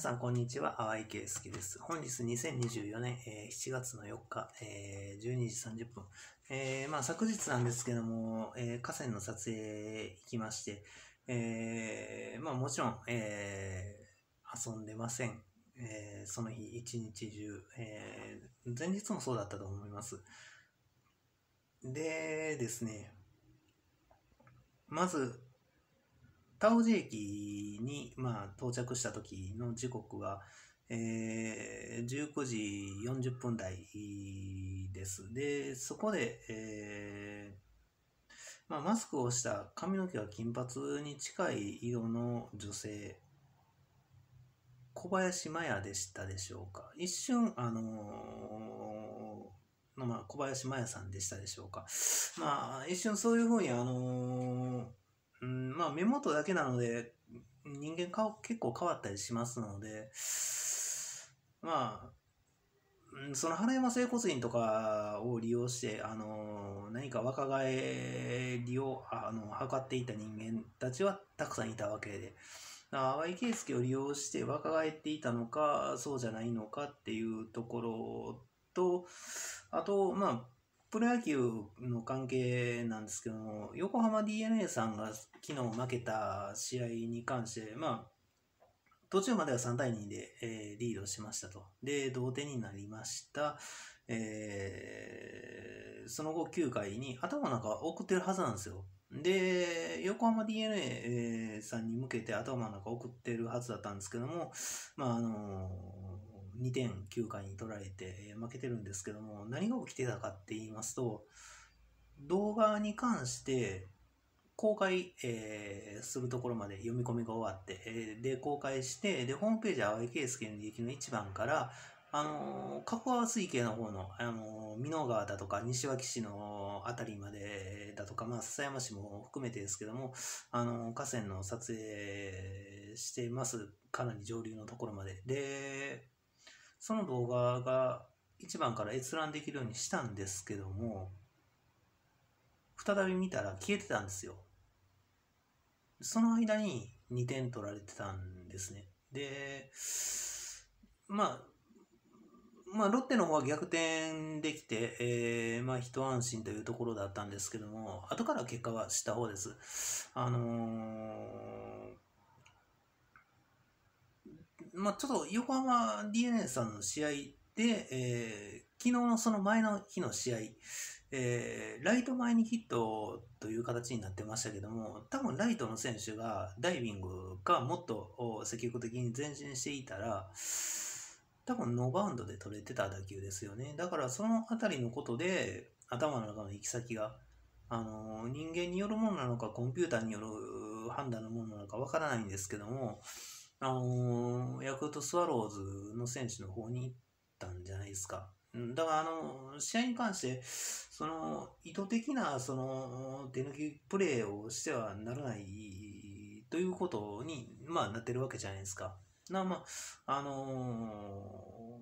皆さん、こんにちは。淡井圭介です。本日2024年、えー7月の4日、えー12時30分。えーまあ、昨日なんですけども、え河川の撮影行きまして、えまあ、もちろん、え遊んでません。えその日一日中、え前日もそうだったと思います。でですね、まず、タオジ駅に、まあ、到着した時の時刻は、えー19時40分台です。で、そこで、えーまあ、マスクをした髪の毛が金髪に近い色の女性、小林麻也でしたでしょうか。一瞬、あのーまあ、小林麻也さんでしたでしょうか。まあ、一瞬そういうふうに、あのうん、まあ、目元だけなので、人間顔結構変わったりしますので、まあ、その花山整骨院とかを利用して、あの何か若返りをあの図っていた人間たちはたくさんいたわけで、淡井圭介を利用して若返っていたのか、そうじゃないのかっていうところと、あと、まあ、プロ野球の関係なんですけども、横浜 d n a さんが昨日負けた試合に関して、まあ、途中までは3対2で、えーリードしましたと。で、同点になりました。えーその後9回に頭の中送ってるはずなんですよ。で、横浜 d n a さんに向けて頭の中送ってるはずだったんですけども、まあ、あの2点9回に取られてえ負けてるんですけども、何が起きてたかって言いますと、動画に関して公開、えーするところまで読み込みが終わって、えーで、公開して、で、ホームページ、淡井圭介の履歴の一番から、あのー、加古川水系の方の、あのー、美濃川だとか、西脇市のあたりまでだとか、まあ、笹山市も含めてですけども、あのー、河川の撮影してます。かなり上流のところまで。で、その動画が一番から閲覧できるようにしたんですけども、再び見たら消えてたんですよ。その間に2点取られてたんですね。で、まあ、まあ、ロッテの方は逆転できて、えーまあ、一安心というところだったんですけども、後から結果は知った方です。あのーまあ、ちょっと横浜 d n a さんの試合で、えー昨日のその前の日の試合、えーライト前にヒットという形になってましたけども、多分ライトの選手がダイビングがもっと積極的に前進していたら、多分ノーバウンドで取れてた打球ですよね。だからそのあたりのことで、頭の中の行き先が、あの人間によるものなのか、コンピューターによる判断のものなのかわからないんですけども、あのヤクルトスワローズの選手の方に行ったんじゃないですか。だから、あの、試合に関して、その、意図的な、その、手抜きプレーをしてはならないということに、まあ、なってるわけじゃないですか。な、まあ、あの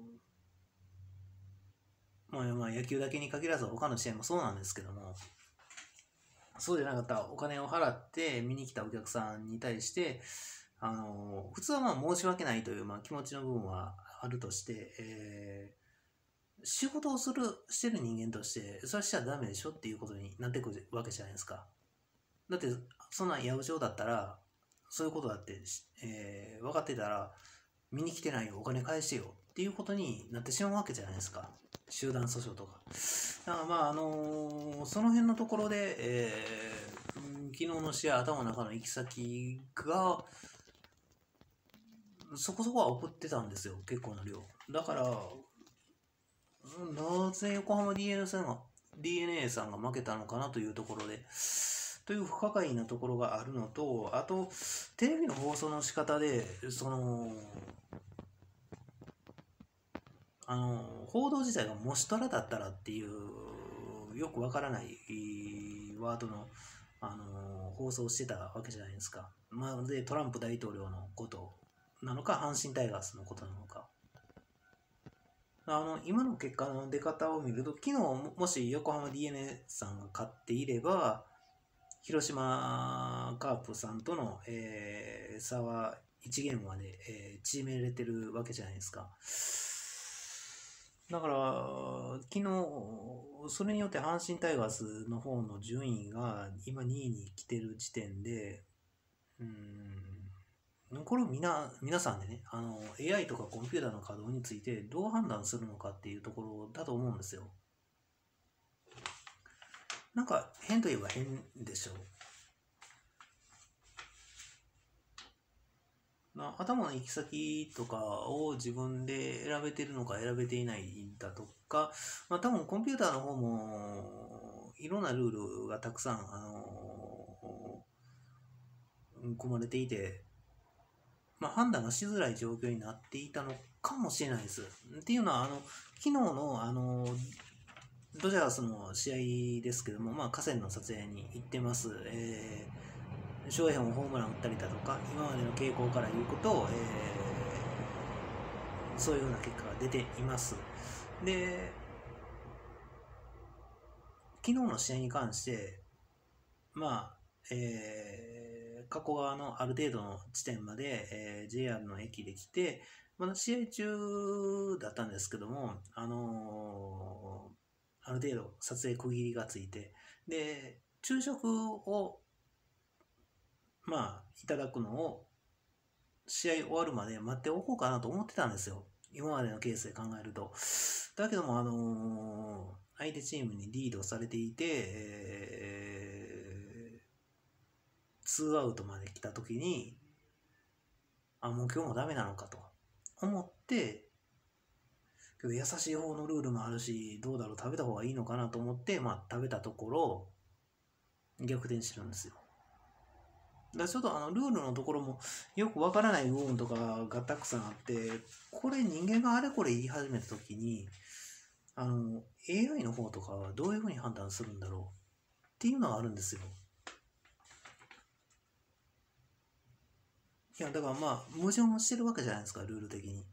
まあ、まあ、野球だけに限らず他の試合もそうなんですけども、そうじゃなかったらお金を払って見に来たお客さんに対して、あの普通はまあ申し訳ないという、まあ、気持ちの部分はあるとして、えー仕事をする、してる人間として、それしちゃダメでしょっていうことになってくるわけじゃないですか。だって、そんなん八百長だったら、そういうことだって、えー分かってたら、見に来てないよ、お金返してよっていうことになってしまうわけじゃないですか。集団訴訟とか。だからまあ、あのーその辺のところで、えー昨日の試合、頭の中の行き先が、そこそこは送ってたんですよ、結構な量。だから、なぜ横浜 DNA さんが DNA さんが負けたのかなというところで、という不可解なところがあるのと、あと、テレビの放送の仕方で、その、あの、報道自体がもしトラだったらっていう、よくわからないワードの、あの、放送してたわけじゃないですか。まるでトランプ大統領のことなのか、阪神タイガースのことなのか。あの今の結果の出方を見ると、昨日もし横浜 d n a さんが勝っていれば、広島カープさんとの、えー差は1ゲームまで、えー、縮められてるわけじゃないですか。だから、昨日、それによって阪神タイガースの方の順位が今2位に来てる時点で、うん、これをみな、皆さんでね、あの、AI とかコンピューターの稼働についてどう判断するのかっていうところだと思うんですよ。なんか変といえば変でしょう。まあ、頭の行き先とかを自分で選べてるのか選べていないだとか、まあ、多分コンピューターの方もいろんなルールがたくさん、あのー、組まれていて、まあ、判断がしづらい状況になっていたのかもしれないです。っていうのは、あの、昨日の、あのドジャースの試合ですけども、まあ、河川の撮影に行ってます。えー翔平もホームラン打ったりだとか、今までの傾向から言うことを、えー、そういうような結果が出ています。で、昨日の試合に関して、まあ、えー、加古川のある程度の地点まで、えー、JR の駅で来て、まだ試合中だったんですけども、あのー、ある程度撮影区切りがついて、で、昼食をまあ、いただくのを、試合終わるまで待っておこうかなと思ってたんですよ。今までのケースで考えると。だけども、あのー、相手チームにリードされていて、えー、2アウトまで来た時に、あ、もう今日もダメなのかと思って、けど優しい方のルールもあるし、どうだろう、食べた方がいいのかなと思って、まあ食べたところ、逆転してるんですよ。だちょっとあのルールのところもよくわからない部分とかがたくさんあって、これ人間があれこれ言い始めたときに、あの、AI の方とかはどういうふうに判断するんだろうっていうのがあるんですよ。いや、だからまあ、矛盾してるわけじゃないですか、ルール的に。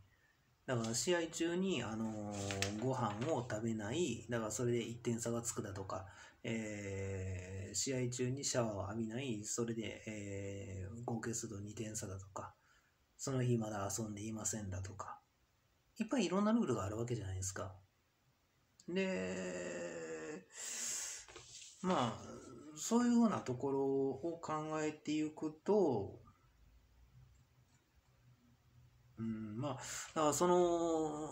だから試合中に、あのー、ご飯を食べない、だからそれで1点差がつくだとか、えー、試合中にシャワーを浴びない、それで、えー、合計すると2点差だとか、その日まだ遊んでいませんだとか、いっぱいいろんなルールがあるわけじゃないですか。で、まあ、そういうようなところを考えていくと、うん、まあ、だからその、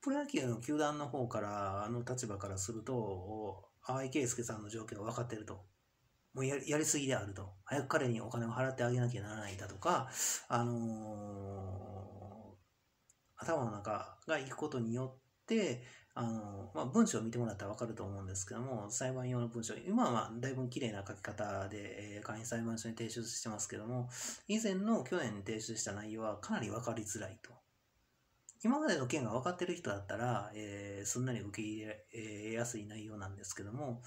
プロ野球の球団の方から、あの立場からすると、淡井圭介さんの状況が分かってると。もうやりすぎであると。早く彼にお金を払ってあげなきゃならないだとか、あのー、頭の中が行くことによって、あの、まあ、文章を見てもらったら分かると思うんですけども、裁判用の文章、今はまあだいぶ綺麗な書き方で、えー、簡易裁判所に提出してますけども、以前の去年に提出した内容はかなり分かりづらいと。今までの件が分かってる人だったら、えー、すんなり受け入れやすい内容なんですけども、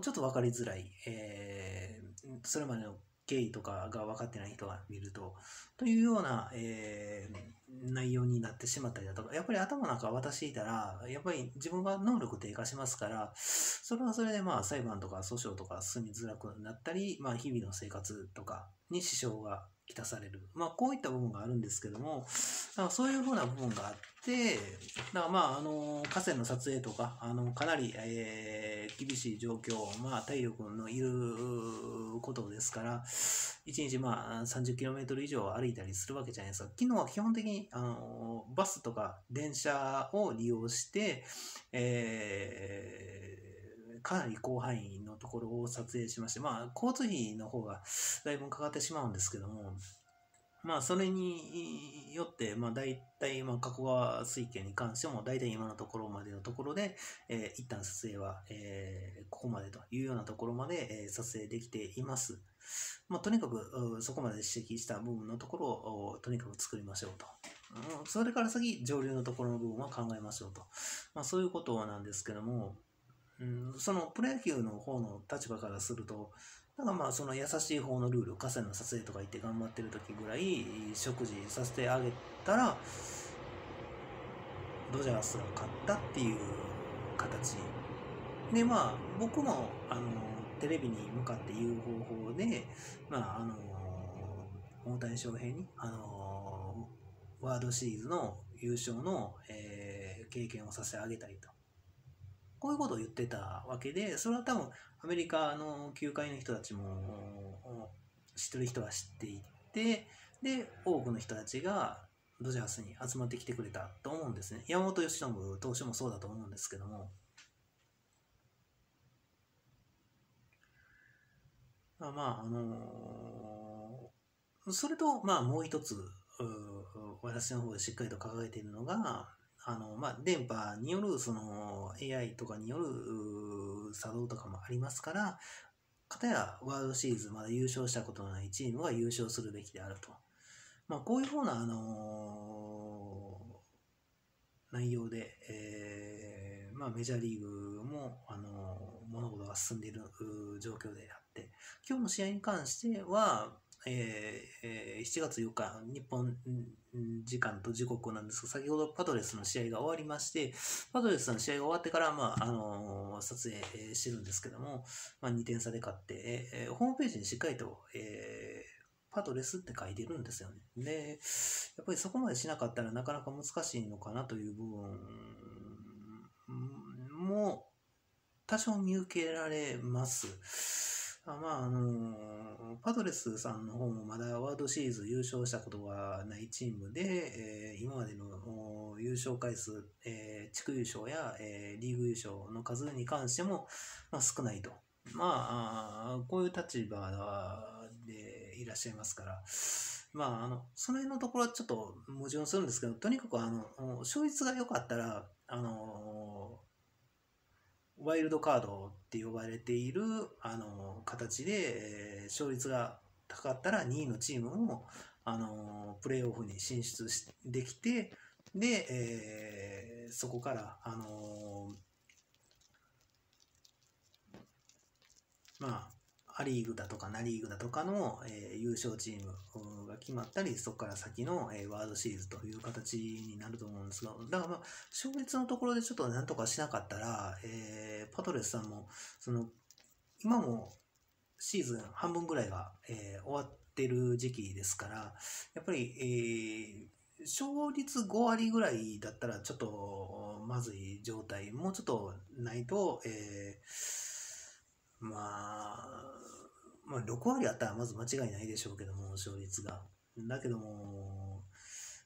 ちょっと分かりづらい、えー、それまでの経緯とかが分かってない人が見ると、というような、えー、内容になってしまったりだとか、やっぱり頭の中渡していたら、やっぱり自分が能力低下しますから、それはそれでまあ裁判とか訴訟とか進みづらくなったり、まあ日々の生活とかに支障がきたされる。まあ、こういった部分があるんですけども、そういうふうな部分があって、だからまあ、あの、河川の撮影とか、あの、かなり、えー、厳しい状況、まあ、体力のいることですから、1日まあ、30km 以上歩いたりするわけじゃないですか。昨日は基本的に、あの、バスとか電車を利用して、えーかなり広範囲のところを撮影しまして、まあ、交通費の方がだいぶかかってしまうんですけども、まあ、それによって、まあ、大体、まあ、加古川水系に関しても、大体今のところまでのところで、えー、一旦撮影は、えー、ここまでというようなところまで、えー、撮影できています。まあ、とにかく、そこまで指摘した部分のところを、とにかく作りましょうと。それから先、上流のところの部分は考えましょうと。まあ、そういうことなんですけども、うん、そのプロ野球の方の立場からすると、なんかまあその優しい方のルール、河川の撮影とか行って頑張ってる時ぐらい食事させてあげたら、ドジャースが勝ったっていう形。でまあ僕もあのテレビに向かって言う方法で、まああの大谷翔平に、あの、ワードシリーズの優勝の、えー、経験をさせてあげたいと。こういうことを言ってたわけで、それは多分アメリカの球界の人たちも知ってる人は知っていて、で、多くの人たちがドジャースに集まってきてくれたと思うんですね。山本由伸投手もそうだと思うんですけども。まあ、まあ、あのー、それと、まあ、もう一つ、私の方でしっかりと掲げているのが、あの、まあ、電波による、その、AI とかによる作動とかもありますから、かたやワールドシリーズまだ優勝したことのないチームは優勝するべきであると。まあ、こういうふうな、あのー、内容で、えー、まあ、メジャーリーグも、あのー、物事が進んでいる状況であって、今日の試合に関しては、えー、7月4日、日本時間と時刻なんですが、先ほどパドレスの試合が終わりまして、パドレスの試合が終わってから、まあ、あのー、撮影してるんですけども、まあ、2点差で勝って、えー、ホームページにしっかりと、えー、パドレスって書いてるんですよね。で、やっぱりそこまでしなかったらなかなか難しいのかなという部分も多少見受けられます。まあ、あの、パドレスさんの方もまだワールドシリーズ優勝したことがないチームで、えー、今までの優勝回数、えー、地区優勝や、えー、リーグ優勝の数に関しても、まあ、少ないと。まあ、こういう立場でいらっしゃいますから、まあ、あの、その辺のところはちょっと矛盾するんですけど、とにかくあの、勝率が良かったら、あのワイルドカードって呼ばれているあの形で、えー、勝率が高かったら2位のチームもあのプレーオフに進出できてで、えー、そこからあのまあア・リーグだとかナ・リーグだとかの、えー、優勝チームが決まったり、そこから先の、えー、ワールドシリーズという形になると思うんですが、だからまあ、勝率のところでちょっとなんとかしなかったら、えー、パトレスさんも、その、今もシーズン半分ぐらいが、え、終わってる時期ですから、やっぱり、え、勝率5割ぐらいだったらちょっとまずい状態、もうちょっとないと、え、まあ、まあ、6割あったらまず間違いないでしょうけども、勝率が。だけども、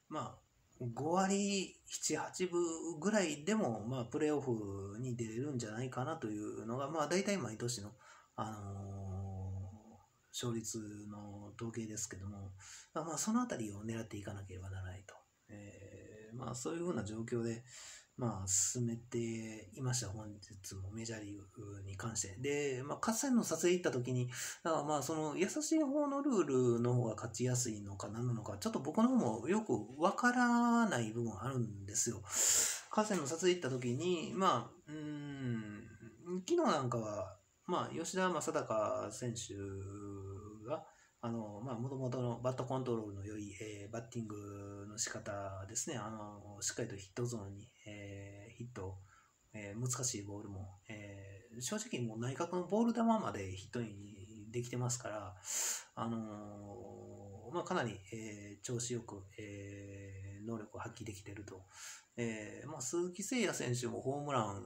まあ、5割7、8分ぐらいでも、まあ、プレーオフに出れるんじゃないかなというのが、まあ、大体毎年の、あのー、勝率の統計ですけども、まあ、そのあたりを狙っていかなければならないと。えー、まあ、そういうふうな状況で、まあ、進めていました、本日もメジャーリーグに関して。で、まあ、勝戦の撮影行った時に、だからまあ、その優しい方のルールの方が勝ちやすいのか何なのか、ちょっと僕の方もよくわからない部分あるんですよ。河川の撮影行った時に、まあ、うん、昨日なんかは、まあ、吉田正尚選手、あの、まあ、もともとのバットコントロールの良い、えー、バッティングの仕方ですね。あの、しっかりとヒットゾーンに、えー、ヒット、えー、難しいボールも、えー、正直もう内角のボール球までヒットにできてますから、あの、まあ、かなり、えー、調子よく、えー、能力を発揮できていると。えーまあ、鈴木誠也選手もホームラン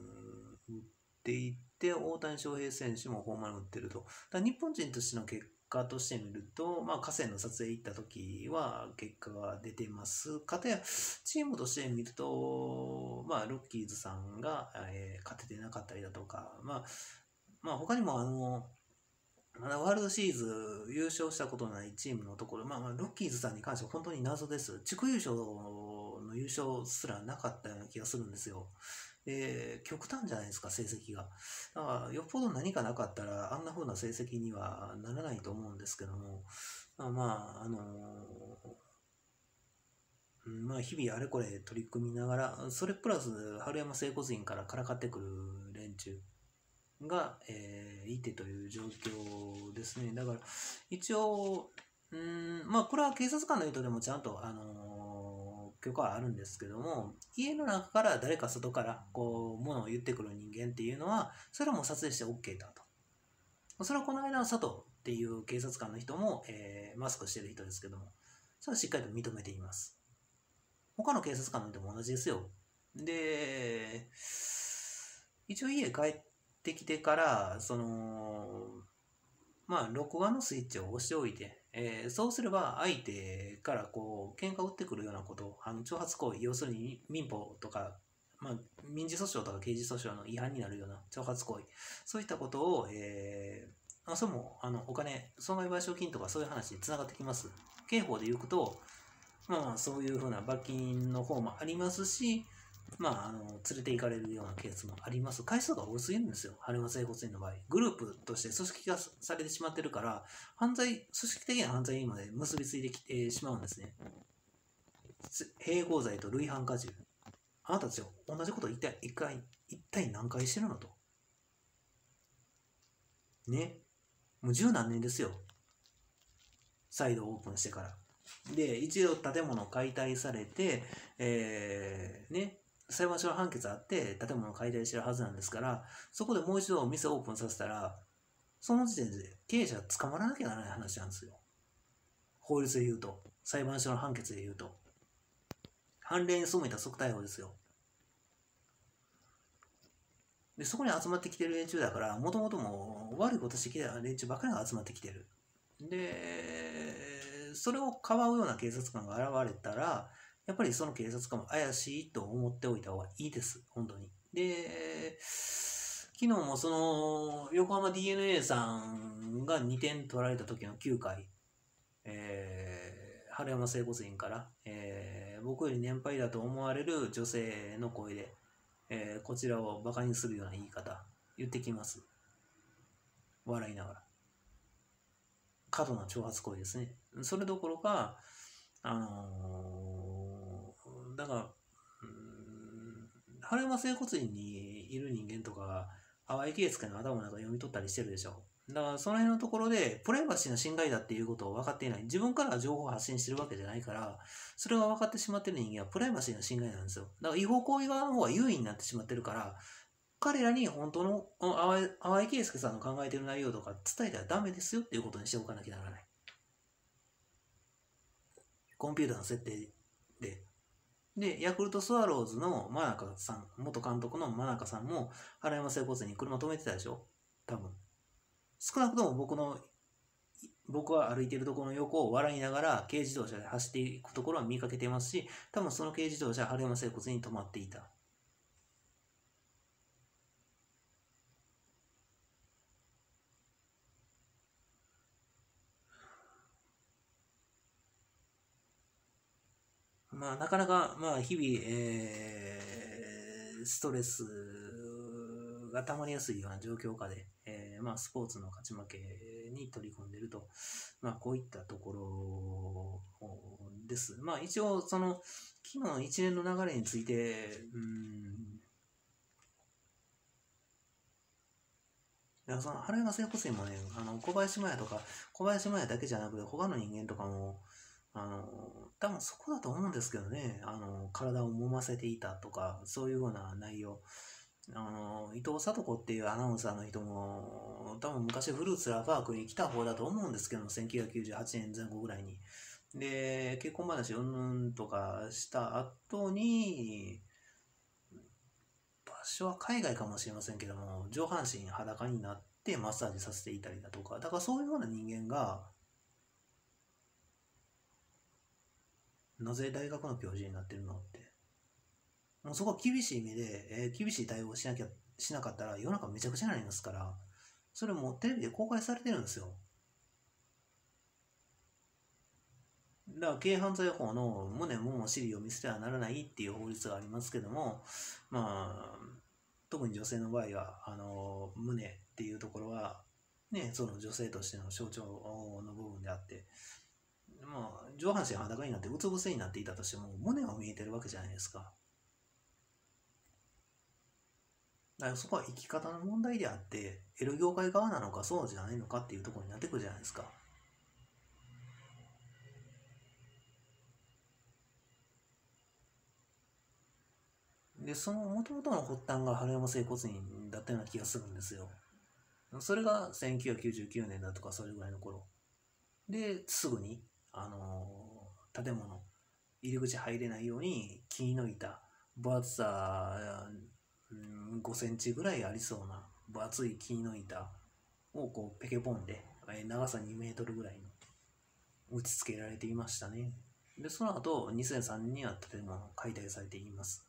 打っていって、大谷翔平選手もホームラン打ってると。だ日本人としての結果としてみると、まあ、河川の撮影行った時は結果が出てます。かたや、チームとして見ると、まあ、ロッキーズさんが、えー、勝ててなかったりだとか、まあ、まあ、他にもあの、まだワールドシリーズ優勝したことのないチームのところ、まあ、まあロッキーズさんに関しては本当に謎です。地区優勝の優勝すらなかったような気がするんですよ。で、極端じゃないですか、成績が。だから、よっぽど何かなかったら、あんな風な成績にはならないと思うんですけども、まあ、あのまあ、日々あれこれ取り組みながら、それプラス、春山整骨院からからかってくる連中が、えー、いてという状況ですね。だから、一応、うん、まあ、これは警察官の意図でもちゃんと、あの許可はあるんですけども、家の中から誰か外からこう、ものを言ってくる人間っていうのは、それはもう撮影して OK だと。それはこの間の佐藤っていう警察官の人も、えー、マスクしてる人ですけども、それはしっかりと認めています。他の警察官の人も同じですよ。で、一応家帰ってきてから、その、まあ、録画のスイッチを押しておいて、えー、そうすれば相手からこう、喧嘩売ってくるようなこと、あの挑発行為、要するに民法とか、まあ、民事訴訟とか刑事訴訟の違反になるような挑発行為、そういったことを、えー、あそれもあのお金、損害賠償金とかそういう話につながってきます。刑法で言うと、まあ、そういうふうな罰金の方もありますし、まあ、あの、連れて行かれるようなケースもあります。回数が多すぎるんですよ。羽間整骨院の場合。グループとして組織化されてしまってるから、犯罪、組織的な犯罪にまで結びついてきてしまうんですね。併合罪と累犯荷重。あなたたちは同じこと一体、一回、一体何回してるのと。ね。もう十何年ですよ。再度オープンしてから。で、一度建物解体されて、えー、ね、裁判所の判決あって建物を解体してるはずなんですから、そこでもう一度お店をオープンさせたら、その時点で経営者捕まらなきゃならない話なんですよ。法律で言うと、裁判所の判決で言うと。判例に背いた即逮捕ですよ。で、そこに集まってきてる連中だから、もともとも悪いことしてきた連中ばっかりが集まってきてる。で、それをかばうような警察官が現れたら、やっぱりその警察官も怪しいと思っておいた方がいいです。本当に。で、昨日もその、横浜 DNA さんが2点取られた時の9回、えー、春山整骨院から、えー、僕より年配だと思われる女性の声で、えー、こちらを馬鹿にするような言い方、言ってきます。笑いながら。過度な挑発行為ですね。それどころか、あのー、だから、うん春山整骨院にいる人間とか淡い圭介の頭の中読み取ったりしてるでしょ。だからその辺のところで、プライバシーの侵害だっていうことを分かっていない。自分から情報を発信してるわけじゃないから、それが分かってしまってる人間はプライバシーの侵害なんですよ。だから違法行為側の方が優位になってしまってるから、彼らに本当の淡井圭介さんの考えてる内容とか伝えたらダメですよっていうことにしておかなきゃならない。コンピューターの設定で。で、ヤクルトスワローズの真中さん、元監督の真中さんも原山整骨院に車止めてたでしょ？多分。少なくとも僕の、僕は歩いてるところの横を笑いながら軽自動車で走っていくところは見かけてますし、多分その軽自動車は原山整骨に止まっていた。まあ、なかなか、まあ、日々、えー、ストレスが溜まりやすいような状況下で、えー、まあ、スポーツの勝ち負けに取り組んでいると、まあ、こういったところです。まあ、一応、その、昨日の一連の流れについて、うん、いやその原山整骨院もね、あの小林麻也とか、小林麻也だけじゃなくて、他の人間とかも、あの、多分そこだと思うんですけどね、あの、体を揉ませていたとか、そういうような内容。あの、伊藤聡子っていうアナウンサーの人も、多分昔フルーツラパークに来た方だと思うんですけども、1998年前後ぐらいに。で、結婚話うんぬんとかした後に、場所は海外かもしれませんけども、上半身裸になってマッサージさせていたりだとか、だからそういうような人間が、なぜ大学の教授になってるのって。もうそこは厳しい目で、えー、厳しい対応しなきゃ、しなかったら世の中めちゃくちゃになりますから、それもテレビで公開されてるんですよ。だから軽犯罪法の胸もも尻を見せてはならないっていう法律がありますけども、まあ、特に女性の場合は、あの、胸っていうところは、ね、その女性としての象徴の部分であって、まあ、上半身裸になってうつ伏せになっていたとしても、胸は見えてるわけじゃないですか。だからそこは生き方の問題であって、エロ業界側なのかそうじゃないのかっていうところになってくるじゃないですか。で、その元々の発端が春山整骨院だったような気がするんですよ。それが1999年だとかそれぐらいの頃。で、すぐに、あのー、建物、入り口入れないように木の板、分厚さ、うん、5センチぐらいありそうな分厚い木の板をこうペケポンで、長さ2メートルぐらいの打ち付けられていましたね。で、その後、2003年には建物解体されています。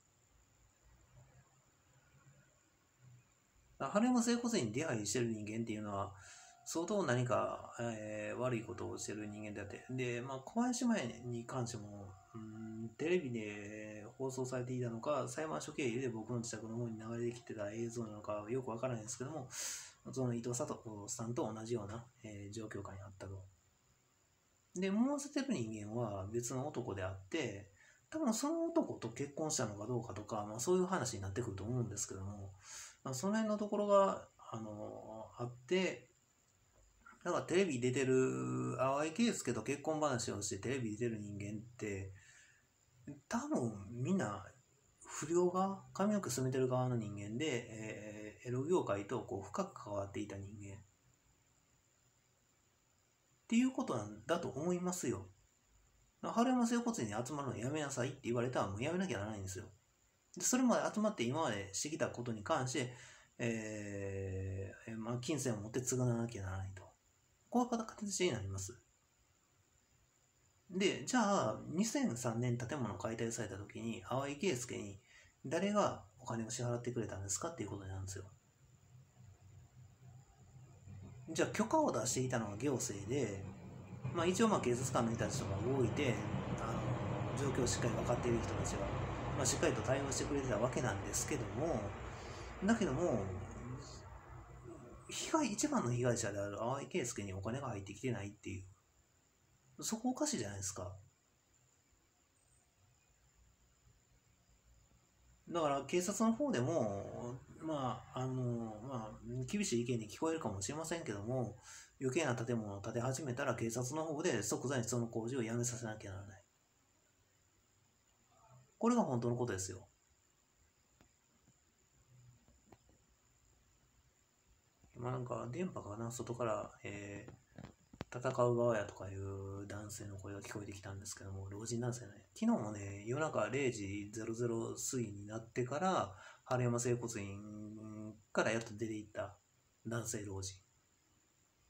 春山整骨院に出入りしてる人間っていうのは、相当何か、えー、悪いことをしてる人間であって、で、まあ、小林前に関しても、うん、テレビで放送されていたのか、裁判所経由で僕の自宅の方に流れてきてた映像なのかよくわからないんですけども、その伊藤佐藤さんと同じような、えー、状況下にあったと。で、思わせてる人間は別の男であって、多分その男と結婚したのかどうかとか、まあそういう話になってくると思うんですけども、まあ、その辺のところが、あの、あって、だからテレビ出てる、淡井圭介と結婚話をしてテレビ出てる人間って、多分みんな不良が髪の毛染めてる側の人間で、えー、エロ業界とこう深く関わっていた人間っていうことなんだと思いますよ。春山整骨院に集まるのやめなさいって言われたらもうやめなきゃならないんですよ。でそれまで集まって今までしてきたことに関して、えーまあ、金銭を持って償わなきゃならないと。こういう形になります。で、じゃあ、2003年建物解体された時に、淡井圭介に誰がお金を支払ってくれたんですかっていうことなんですよ。じゃあ、許可を出していたのは行政で、まあ一応まあ警察官の人たちとか動いて、あの、状況をしっかり分かっている人たちが、まあしっかりと対応してくれてたわけなんですけども、だけども、被害、一番の被害者である淡井圭介にお金が入ってきてないっていう。そこおかしいじゃないですか。だから警察の方でも、まあ、あの、まあ、厳しい意見に聞こえるかもしれませんけども、余計な建物を建て始めたら警察の方で即座にその工事をやめさせなきゃならない。これが本当のことですよ。まあなんか電波がな、外から、えー、戦う側やとかいう男性の声が聞こえてきたんですけども、老人男性ね。昨日もね、夜中0時00過ぎになってから、春山整骨院からやっと出ていった男性老人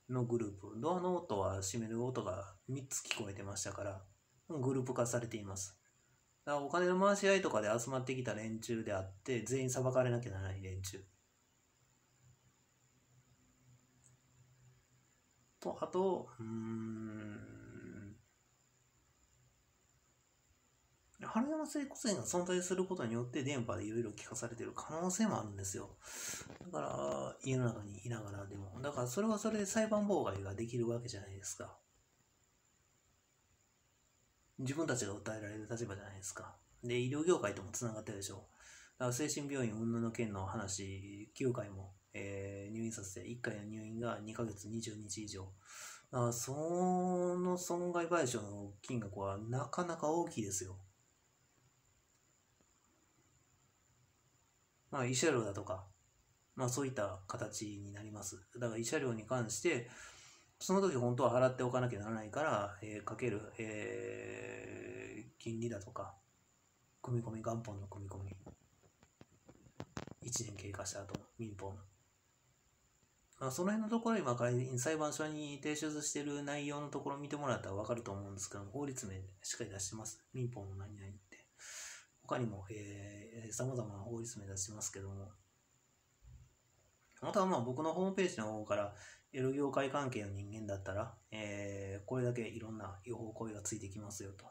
のグループ。ドアの音は閉める音が3つ聞こえてましたから、グループ化されています。だからお金の回し合いとかで集まってきた連中であって、全員裁かれなきゃならない連中。と、あと、うん、春山整骨院が存在することによって電波でいろいろ聞かされてる可能性もあるんですよ。だから、家の中にいながらでも。だからそれはそれで裁判妨害ができるわけじゃないですか。自分たちが訴えられる立場じゃないですか。で、医療業界ともつながってるでしょ。だから精神病院云々の件の話、9回もえー、入院させて、1回の入院が2ヶ月20日以上。あその損害賠償の金額はなかなか大きいですよ。まあ、慰謝料だとか、まあそういった形になります。だから慰謝料に関して、その時本当は払っておかなきゃならないから、えー、かける、えー、金利だとか、組み込み、元本の組み込み。1年経過した後、民法の。まあ、その辺のところ今、裁判所に提出している内容のところを見てもらったらわかると思うんですけど、法律名しっかり出してます。民法の何々って。他にも、えー、様々な法律名出してますけども。あとはまあ僕のホームページの方から、エロ業界関係の人間だったら、えー、これだけいろんな違法行為がついてきますよと。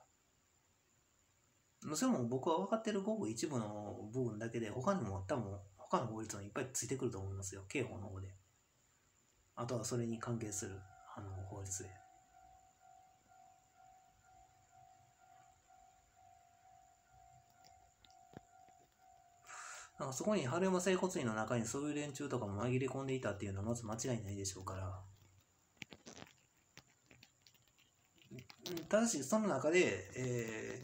それも僕は分かっているごく一部の部分だけで、他にも多分他の法律もいっぱいついてくると思いますよ。刑法の方で。あとはそれに関係するあの法律で。なんかそこに春山整骨院の中にそういう連中とかも紛れ込んでいたっていうのはまず間違いないでしょうから。ただし、その中で、え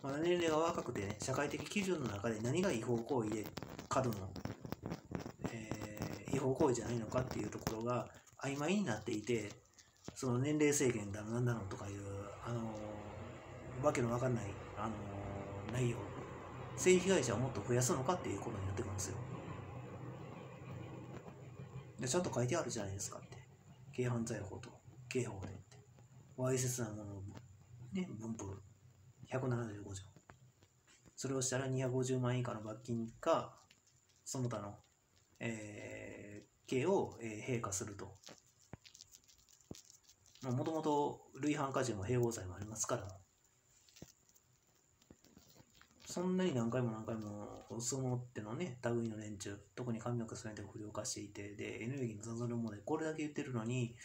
ー、まだ年齢が若くてね、社会的基準の中で何が違法行為で過度の、違法行為じゃないのかっていうところが曖昧になっていて、その年齢制限だのなんだのとかいう、あのわけのわかんない、あの内容、性被害者をもっと増やすのかっていうことになってくるんですよ。で、ちゃんと書いてあるじゃないですかって。軽犯罪法と刑法でって。わいせつなものの、ね、分布175条。それをしたら250万円以下の罰金か、その他の、えー、刑を、えー、陛下すると。もともと累犯過重も併合罪もありますから、そんなに何回も何回も、そのってのね、類の連中、特に髪の毛それで不良化していて、で、エネルギーの残存のものでこれだけ言ってるのに、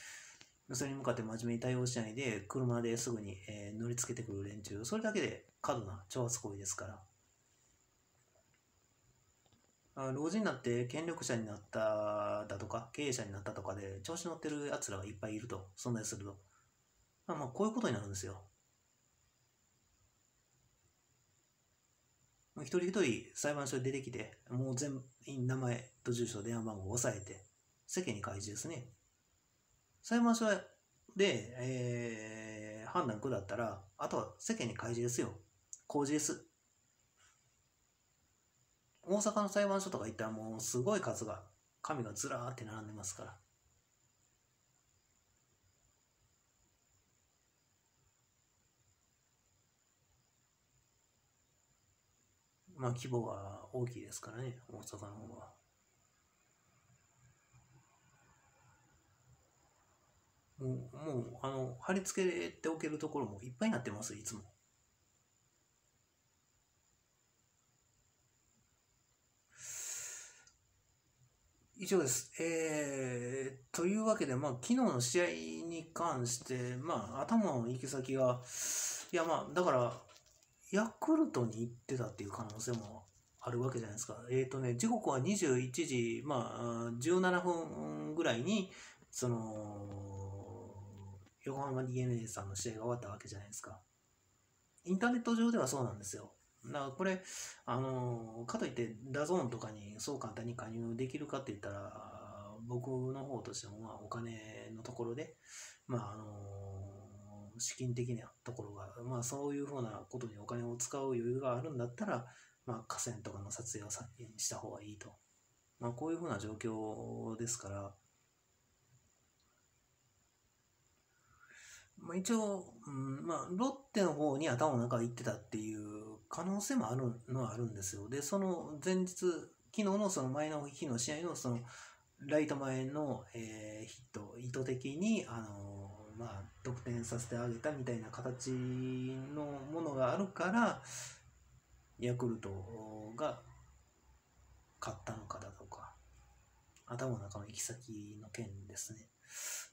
それに向かって真面目に対応しないで、車ですぐに、えー、乗りつけてくる連中、それだけで過度な挑発行為ですから。老人になって権力者になっただとか、経営者になったとかで、調子乗ってる奴らがいっぱいいると、存在すると。まあ、まあ、こういうことになるんですよ。一人一人裁判所に出てきて、もう全員名前と住所、電話番号を押さえて、世間に開示ですね。裁判所で、えー、判断下ったら、あとは世間に開示ですよ。公示です。大阪の裁判所とか行ったらもうすごい数が、紙がずらーって並んでますから。まあ規模が大きいですからね、大阪の方は。もう、もう、あの、貼り付けておけるところもいっぱいになってます、いつも。以上です。えー、というわけで、まあ、昨日の試合に関して、まあ、頭の行き先が、いや、まあ、だから、ヤクルトに行ってたっていう可能性もあるわけじゃないですか。えっ、ー、とね、時刻は21時、まあ、17分ぐらいに、その、横浜 DNA さんの試合が終わったわけじゃないですか。インターネット上ではそうなんですよ。だからこれ、あの、かといってダゾーンとかにそう簡単に加入できるかって言ったら、僕の方としても、まあ、お金のところで、まあ、あの、資金的なところが、まあ、そういうふうなことにお金を使う余裕があるんだったら、まあ、河川とかの撮影を先にした方がいいと。まあ、こういうふうな状況ですから、まあ、一応、うんまあ、ロッテの方に頭の中行ってたっていう可能性もあるのはあるんですよ。で、その前日、昨日のその前の日の試合のそのライト前の、えー、ヒット、意図的に、あのー、まあ、得点させてあげたみたいな形のものがあるから、ヤクルトが勝ったのかだとか、頭の中の行き先の件ですね。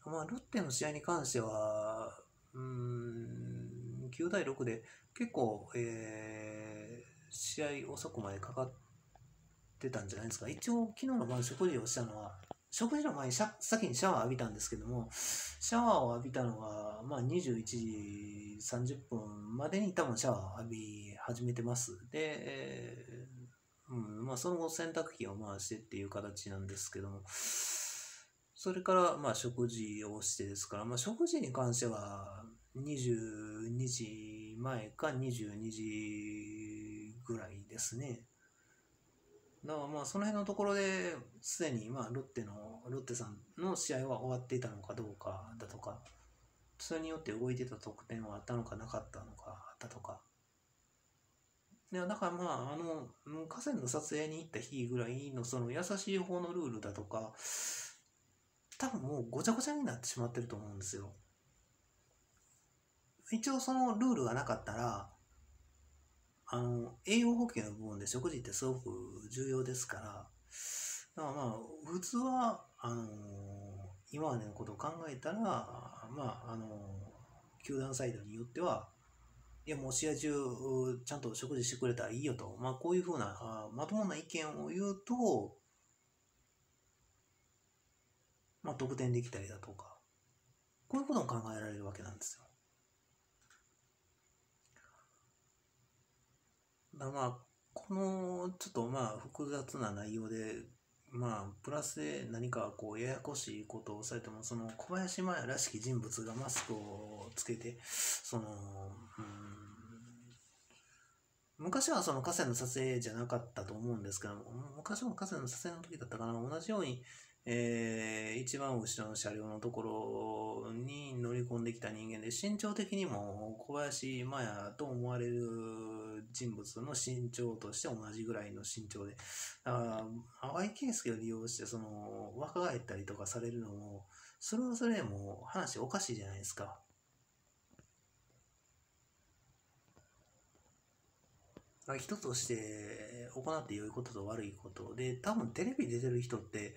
まあ、ロッテの試合に関しては、うん、9対6で結構、えー、試合遅くまでかかってたんじゃないですか。一応、昨日の晩食事をしたのは、食事の前に先にシャワー浴びたんですけども、シャワーを浴びたのは、まあ、21時30分までに多分シャワーを浴び始めてます。で、えー、うん、まあ、その後洗濯機を回してっていう形なんですけども、それから、まあ、食事をしてですから、まあ、食事に関しては、22時前か22時ぐらいですね。だからまあその辺のところですでにまあロッテのロッテさんの試合は終わっていたのかどうかだとかそれによって動いてた得点はあったのかなかったのかだとかだからまああの河川の撮影に行った日ぐらいのその優しい方のルールだとか多分もうごちゃごちゃになってしまってると思うんですよ。一応そのルールがなかったら、あの、栄養補給の部分で食事ってすごく重要ですから、だからまあ、普通は、あの今までのことを考えたら、まあ、あの球団サイドによっては、いや、もう試合中、ちゃんと食事してくれたらいいよと、まあ、こういうふうな、まともな意見を言うと、まあ、得点できたりだとか、こういうことも考えられるわけなんですよ。だまあ、このちょっとまあ複雑な内容でまあ、プラスで何かこうややこしいことをされても、その小林麻也らしき人物がマスクをつけて、その、うん、昔はその河川の撮影じゃなかったと思うんですけど、昔の河川の撮影の時だったかな、同じように、えー、一番後ろの車両のところに乗り込んできた人間で、身長的にも小林麻也と思われる人物の身長として同じぐらいの身長で、だから、淡井圭介を利用して、その、若返ったりとかされるのも、それはそれも話おかしいじゃないですか。人として行って良いことと悪いことで、多分テレビ出てる人って、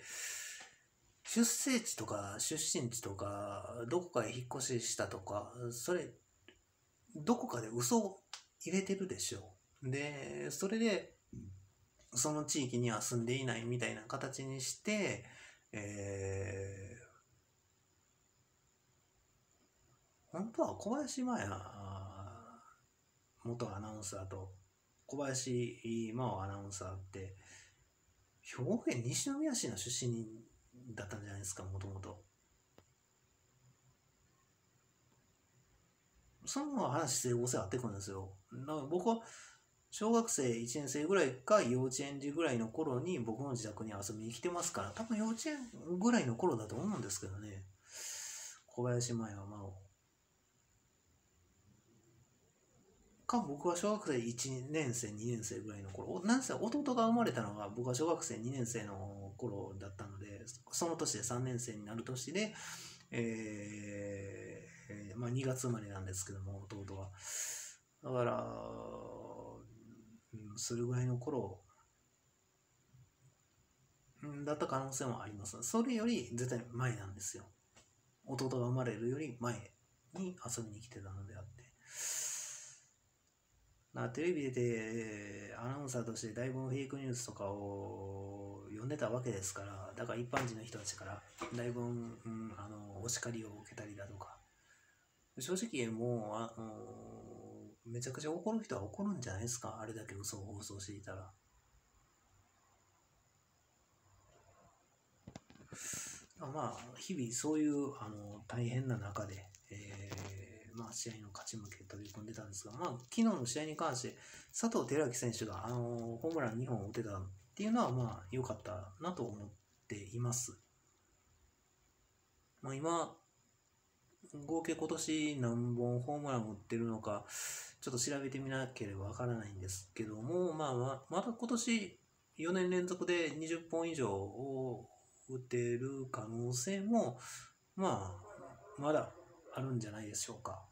出生地とか出身地とか、どこかへ引っ越ししたとか、それ、どこかで嘘を入れてるでしょう。で、それで、その地域には住んでいないみたいな形にして、えー、本当は小林麻也元アナウンサーと小林真央アナウンサーって兵庫県西宮市の出身だったんじゃないですか、もともと。その話整合性合ってくるんですよ。だから僕は小学生1年生ぐらいか幼稚園児ぐらいの頃に僕の自宅に遊びに来てますから、多分幼稚園ぐらいの頃だと思うんですけどね。小林麻也真央。か僕は小学生1年生2年生ぐらいの頃なんせ弟が生まれたのが僕は小学生2年生の頃だったのでその年で3年生になる年で、えーまあ、2月生まれなんですけども弟はだから、それぐらいの頃だった可能性もあります。それより絶対前なんですよ。弟が生まれるより前に遊びに来てたのであって。まあ、テレビ出てアナウンサーとしてだいぶフェイクニュースとかを読んでたわけですからだから一般人の人たちからだいぶ、うん、あのお叱りを受けたりだとか正直もうあのめちゃくちゃ怒る人は怒るんじゃないですか？あれだけ嘘を放送していたら。まあ日々そういうあの大変な中で、えーまあ、試合の勝ち負け取り組んでたんですが、まあ、昨日の試合に関して佐藤輝明選手が、あのホームラン2本打てたっていうのは、まあ、良かったなと思っています。まあ、今、合計今年何本ホームラン打ってるのか、ちょっと調べてみなければわからないんですけども、まあ、ままた今年4年連続で20本以上を打てる可能性も、まあ、まだあるんじゃないでしょうか。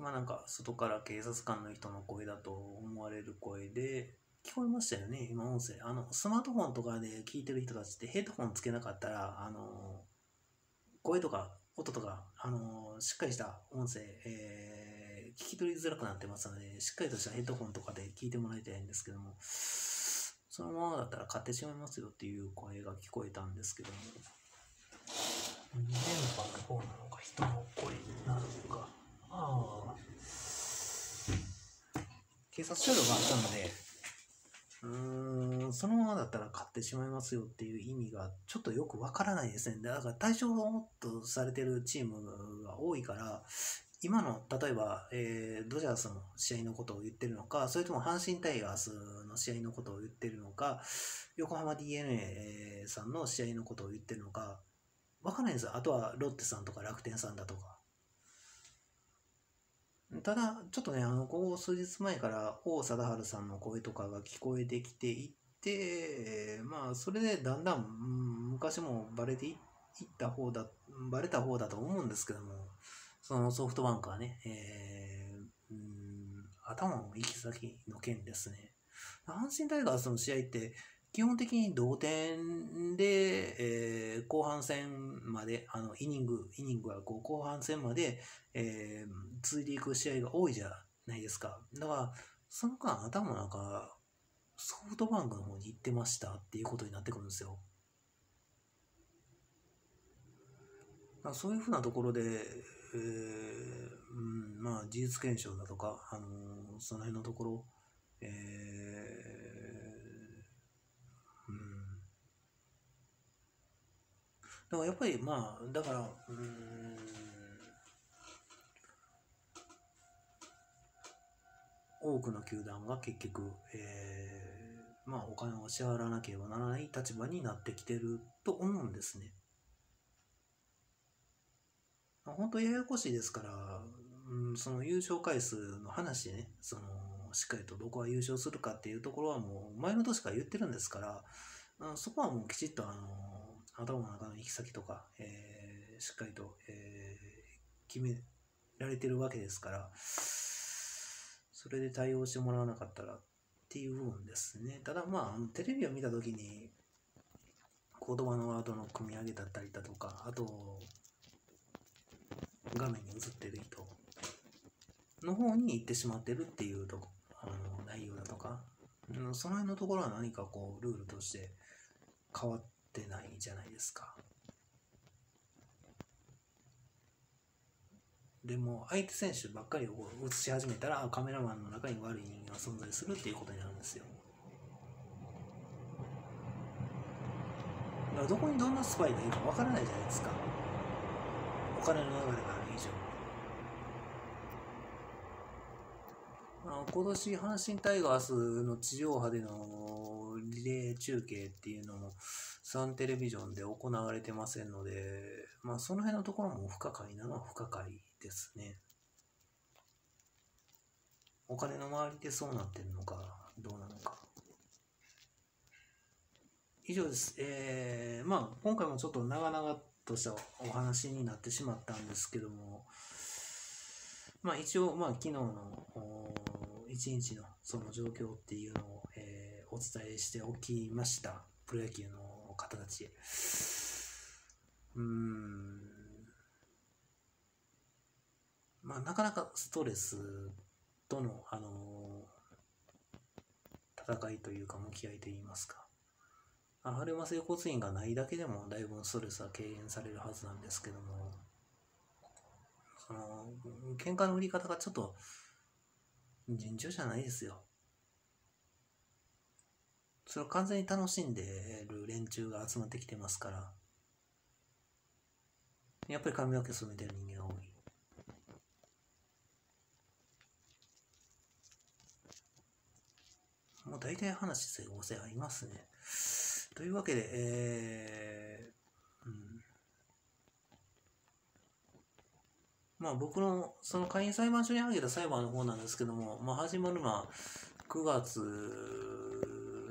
今なんか外から警察官の人の声だと思われる声で聞こえましたよね、今音声。あの、スマートフォンとかで聞いてる人たちってヘッドホンつけなかったら、あの、声とか音とか、あの、しっかりした音声、えー聞き取りづらくなってますので、しっかりとしたヘッドホンとかで聞いてもらいたいんですけども、そのままだったら買ってしまいますよっていう声が聞こえたんですけども、電波の方なのか、人の声なのか、警察車両があったので、うーん、そのままだったら買ってしまいますよっていう意味がちょっとよくわからないですね。だから対象とされてるチームが多いから、今の、例えば、えー、ドジャースの試合のことを言ってるのか、それとも阪神タイガースの試合のことを言ってるのか、横浜 DeNA さんの試合のことを言ってるのか、わかんないんですよ。あとはロッテさんとか楽天さんだとか。ただ、ちょっとね、あの、ここ数日前から王貞治さんの声とかが聞こえてきていって、まあ、それでだんだん、昔もバレていった方だ、バレた方だと思うんですけども、そのソフトバンクはね、えー、うん頭の行き先の件ですね。阪神タイガースの試合って、基本的に同点で、えー、後半戦まで、あの、イニング、イニングはこう後半戦まで、えー、続いていく試合が多いじゃないですか。だから、その間、頭の中、ソフトバンクの方に行ってましたっていうことになってくるんですよ。まあそういうふうなところで、えまあ、事実検証だとか、あのーその辺のところ、えー、うん。だからやっぱり、まあ、だから、うん、多くの球団が結局、えー、まあ、お金を支払わなければならない立場になってきてると思うんですね。本当ややこしいですから、うん、その優勝回数の話ね、そのしっかりとどこが優勝するかっていうところはもう前の年から言ってるんですから、うんそこはもうきちっとあの頭の中の行き先とか、えーしっかりと、えー決められてるわけですから、それで対応してもらわなかったらっていう部分ですね。ただまあ、テレビを見たときに、言葉のワードの組み上げだったりだとか、あと、画面に映ってる人の方に行ってしまってるっていうとあの内容だとか、その辺のところは何かこうルールとして変わってないじゃないですか。でも相手選手ばっかりを映し始めたらカメラマンの中に悪い人間が存在するっていうことになるんですよ。だからどこにどんなスパイがいるかわからないじゃないですか。お金の流れがある以上。まあ、今年阪神タイガースの地上波でのリレー中継っていうのもサンテレビジョンで行われてませんので、まあその辺のところも不可解なのは不可解ですね。お金の周りでそうなってるのか、どうなのか。以上です。えー、まあ今回もちょっと長々としたお話になってしまったんですけども、まあ一応、まあ昨日のお一日のその状況っていうのを、お伝えしておきました。プロ野球の方たち。うーん。まあなかなかストレスとの、あの戦いというか向き合いといいますか。あ春馬整骨院がないだけでもだいぶストレスは軽減されるはずなんですけども、その、喧嘩の売り方がちょっと順調じゃないですよ。それを完全に楽しんでる連中が集まってきてますから、やっぱり髪の毛染めてる人間が多い。もう大体話整合性ありますね。というわけで、えー、うん。まあ僕のその会員裁判所に挙げた裁判の方なんですけども、まあ始まるのは9月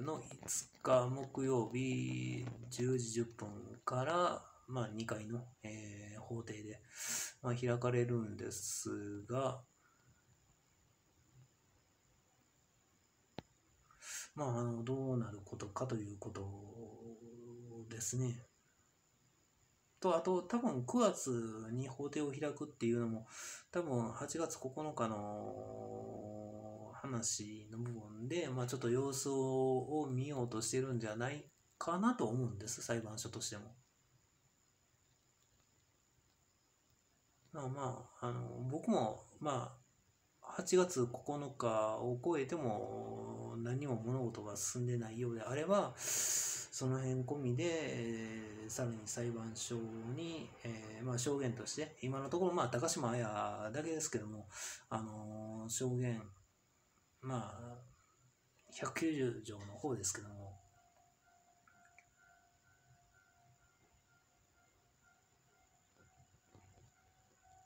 の5日木曜日10時10分から、まあ2回の、えー法廷で、まあ、開かれるんですが、まあ、あのどうなることかということですね。と、あと、多分9月に法廷を開くっていうのも、多分8月9日の話の部分で、まあちょっと様子を見ようとしてるんじゃないかなと思うんです、裁判所としても。まあまあ、あの、僕も、まあ、8月9日を超えても何も物事が進んでないようであれば、その辺込みで、えーさらに裁判所に、えーまあ、証言として、今のところ、まあ、高島彩だけですけども、あの証言、まあ、190条の方ですけども、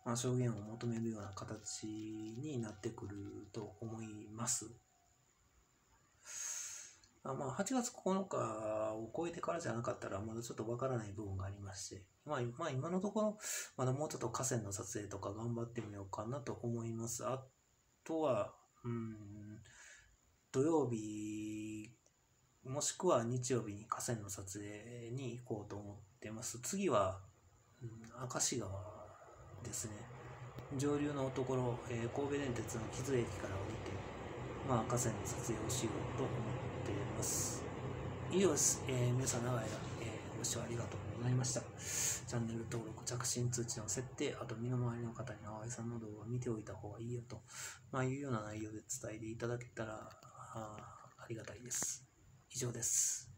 まあ、証言を求めるような形になってくると思います。あまあ、8月9日を超えてからじゃなかったら、まだちょっとわからない部分がありまして、まあ、まあ、今のところ、まだもうちょっと河川の撮影とか頑張ってみようかなと思います。あとは、土曜日、もしくは日曜日に河川の撮影に行こうと思ってます。次は、うん、明石川ですね。上流のところ、えー神戸電鉄の木津駅から降りて、まあ、河川の撮影をしようと思ってます。以上です。えー皆さん長い間、えーご視聴ありがとうございました。チャンネル登録、着信通知の設定、あと身の回りの方に青井さんの動画を見ておいた方がいいよと、まあ、いうような内容で伝えていただけたらあありがたいです。以上です。